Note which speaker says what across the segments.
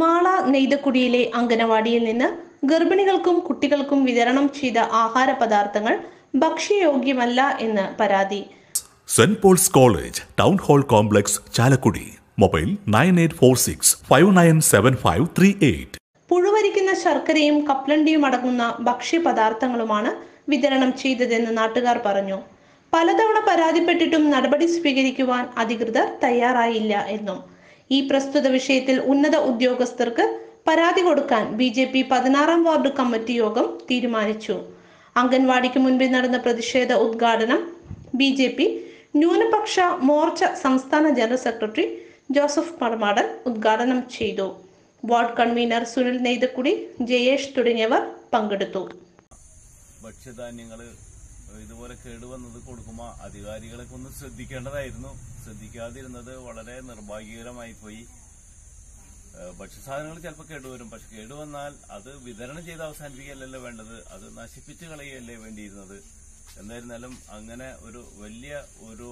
Speaker 1: മാള നെയ്തക്കുടിയിലെ അംഗനവാടിയിൽ നിന്ന് ഗർഭിണികൾക്കും കുട്ടികൾക്കും വിതരണം ചെയ്ത ആഹാര പദാർത്ഥങ്ങൾ ഭക്ഷ്യയോഗ്യമല്ല എന്ന് പരാതി.
Speaker 2: Saint Paul's college town hall complex Chalakudy. Mobile nine eight four six five nine seven five three eight.
Speaker 1: പുഴുവരിക്കുന്ന ശർക്കരയും കപ്ലണ്ടിയും അടങ്ങുന്ന ഭക്ഷ്യപദാർത്ഥങ്ങളുമാണ് വിതരണം ചെയ്തതെന്ന് നാട്ടുകാർ പറഞ്ഞു. പലതവണ പരാതിപ്പെട്ടിട്ടും നടപടി സ്വീകരിക്കുവാൻ അധികൃതർ തയ്യാറായില്ല എന്നും ഈ പ്രസ്തുത വിഷയത്തിൽ ഉന്നത ഉദ്യോഗസ്ഥർക്ക് പരാതി കൊടുക്കാൻ ബി ജെ പി പതിനാറാം വാർഡ് കമ്മിറ്റി യോഗം തീരുമാനിച്ചു. അംഗൻവാടിക്ക് മുൻപിൽ നടന്ന പ്രതിഷേധ ഉദ്ഘാടനം ബി ജെ പി ന്യൂനപക്ഷ മോർച്ച സംസ്ഥാന ജനറൽ സെക്രട്ടറി ജോസഫ് പടമാടൻ ഉദ്ഘാടനം ചെയ്തു. വാർഡ് കൺവീനർ സുനിൽ നെയ്തക്കുടി ജയേഷ് തുടങ്ങിയവർ പങ്കെടുത്തു.
Speaker 3: ഇതുപോലെ കേടുവന്നത് കൊടുക്കുമ്പോൾ അധികാരികളൊക്കെ ഒന്ന് ശ്രദ്ധിക്കേണ്ടതായിരുന്നു. ശ്രദ്ധിക്കാതിരുന്നത് വളരെ നിർഭാഗ്യകരമായി പോയി ഭക്ഷ്യസാധനങ്ങൾ ചിലപ്പോൾ കേടുവരും. പക്ഷെ കേടുവന്നാൽ അത് വിതരണം ചെയ്ത് അവസാനിപ്പിക്കുകയല്ലല്ലോ വേണ്ടത്. അത് നശിപ്പിച്ച് കളയുകയല്ലേ വേണ്ടിയിരുന്നത്. എന്തായിരുന്നാലും അങ്ങനെ ഒരു വലിയ ഒരു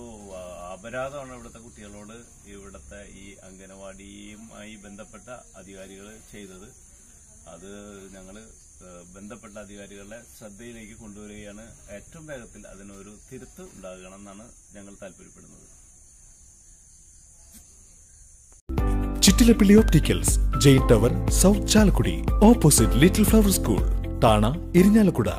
Speaker 3: അപരാധമാണ് ഇവിടുത്തെ കുട്ടികളോട് ഇവിടുത്തെ ഈ അംഗനവാടിയുമായി ബന്ധപ്പെട്ട അധികാരികൾ ചെയ്തത്. അത് ബന്ധപ്പെട്ട അധികാരികളുടെ ശ്രദ്ധയിലേക്ക് കൊണ്ടുവരികയാണ് ഏറ്റവും വേഗത്തിൽ അതിനൊരു തിരുത്ത് ഉണ്ടാകണം എന്നാണ് ഞങ്ങൾ താല്പര്യപ്പെടുന്നത്.
Speaker 2: Chittilappilly opticals Jain tower south Chalakudy opposite little flower school Thana Irinjalakuda.